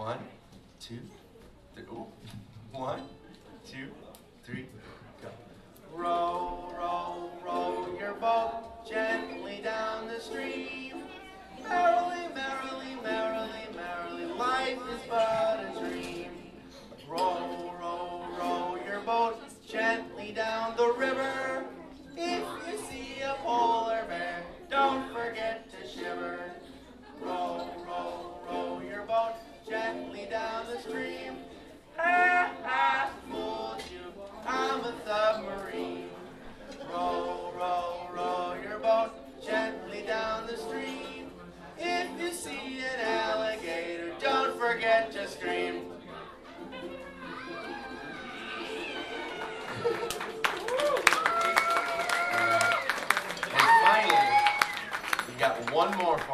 One, two, three. Ooh. One, two, three, go. Row, row, row your boat gently down the stream. Merrily, merrily, merrily, merrily, life is but a dream. Row, row, row your boat gently down the river. If you see a polar bear, don't forget to shiver. Gently down the stream. Ha ha, fooled you, I'm a submarine. Row, row, row your boat gently down the stream. If you see an alligator, don't forget to scream. Finally, we got one more for